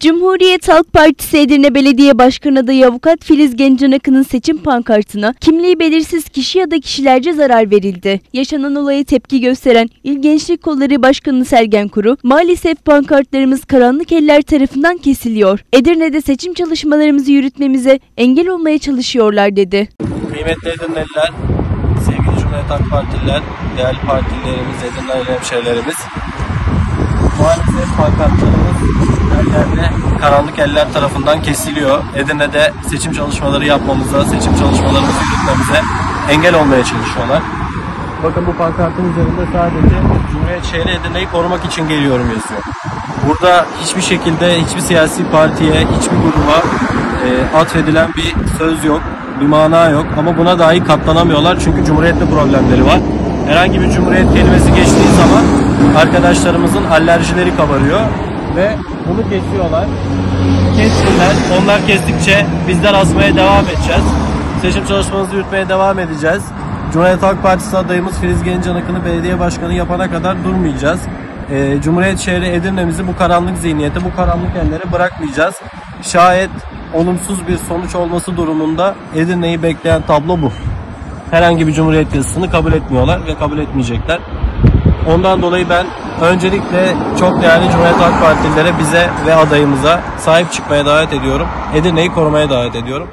Cumhuriyet Halk Partisi Edirne Belediye Başkanı adayı avukat Filiz Gencan Akın'ın seçim pankartına kimliği belirsiz kişi ya da kişilerce zarar verildi. Yaşanan olaya tepki gösteren İl Gençlik Kolları Başkanı Sergen Kuru, maalesef pankartlarımız karanlık eller tarafından kesiliyor. Edirne'de seçim çalışmalarımızı yürütmemize engel olmaya çalışıyorlar dedi. Kıymetli Edirneliler, sevgili Cumhuriyet Halk Partililer, değerli partilerimiz, Edirne hemşehrilerimiz. Maalesef pankartlarımız karanlık eller tarafından kesiliyor. Edirne'de seçim çalışmaları yapmamıza, seçim çalışmalarımızı yürütmemize engel olmaya çalışıyorlar. Bakın bu pankartın üzerinde sadece Cumhuriyet şehri Edirne'yi korumak için geliyorum yazıyor. Burada hiçbir şekilde hiçbir siyasi partiye, hiçbir gruba e, atfedilen bir söz yok, bir mana yok. Ama buna dahi katlanamıyorlar çünkü Cumhuriyet'te problemleri var. Herhangi bir Cumhuriyet kelimesi geçtiği zaman arkadaşlarımızın alerjileri kabarıyor ve bunu kesiyorlar. Kessinler. Onlar kestikçe bizler asmaya devam edeceğiz. Seçim çalışmamızı yürütmeye devam edeceğiz. Cumhuriyet Halk Partisi adayımız Filiz Gencan Akın'ı belediye başkanı yapana kadar durmayacağız. Ee, Cumhuriyet şehri Edirne'mizi bu karanlık zihniyete, bu karanlık ellere bırakmayacağız. Şayet olumsuz bir sonuç olması durumunda Edirne'yi bekleyen tablo bu. Herhangi bir Cumhuriyet yazısını kabul etmiyorlar ve kabul etmeyecekler. Ondan dolayı ben öncelikle çok değerli Cumhuriyet Halk Partililere bize ve adayımıza sahip çıkmaya davet ediyorum. Edirne'yi korumaya davet ediyorum.